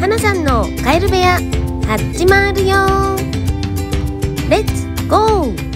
花さんのカエル部屋始まるよレッツゴー「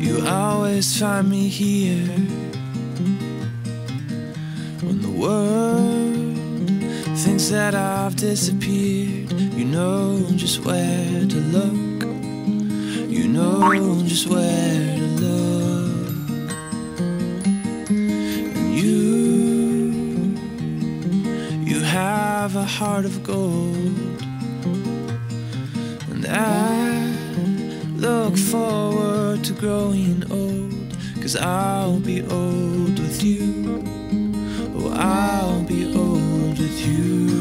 you always find me here when the world thinks that I've disappeared. You know just where to look. You know just where to look. And you, you have a heart of gold. And I look forward to growing old, cause I'll be old with you. Oh, I'll be old with you.